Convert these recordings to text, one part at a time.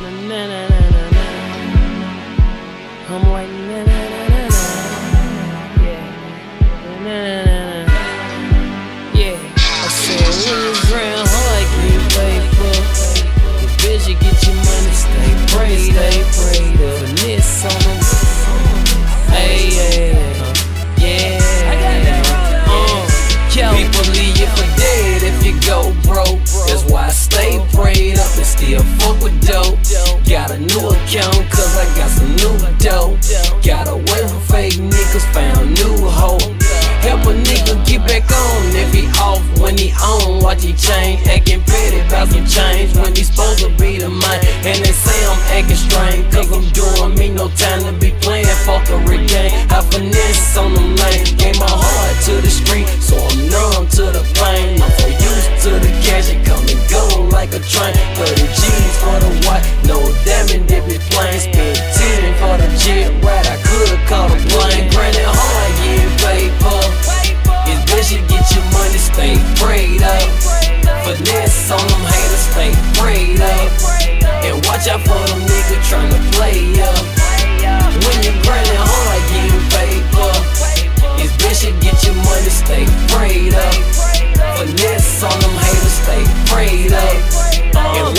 na na na na na na. I'm like na na na na na. Yeah, na na na na. Yeah, I said when you grind hard, get paper. The bitch, you get your money, stay prayed up. Finesse on them. Hey, yeah, yeah. Uh, People leave you for dead if you go broke. That's why I stay prayed up and still fuck with dope. Change, acting petty about some change when he supposed to be the man. And they say I'm acting strange cause I'm doing me no time to be playing. Fuck a regain. I finesse on them lanes. Gave my heart to the street, so I'm numb to the pain.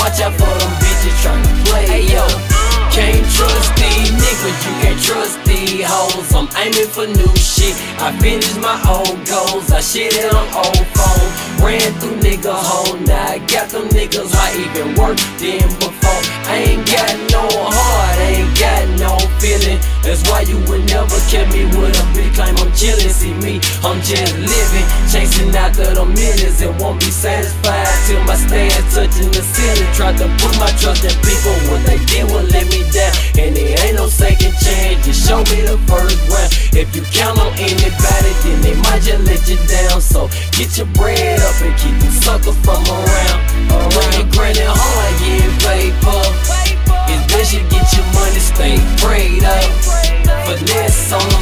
Watch out for them bitches tryna play up. Can't trust these niggas, you can't trust these hoes. I'm aiming for new shit. I finished my old goals. I shit it on old phone. Ran through nigga hole. Now I got them niggas I even worked than before. I ain't got no heart, I ain't got no feeling. That's why you would never catch me with a big claim. I'm chillin', see me, I'm just living. Chasing after the millions and won't be satisfied till my stance touching the ceiling. Tried to put my trust in people, what they did will let me down. And it ain't no second chance, just show me the first round. If you count on anybody, then they might just let you down. So get your bread up and keep them suckers from around. Around granny hard, yeah, paper. It's best you get your money, stay prayed up. Finesse on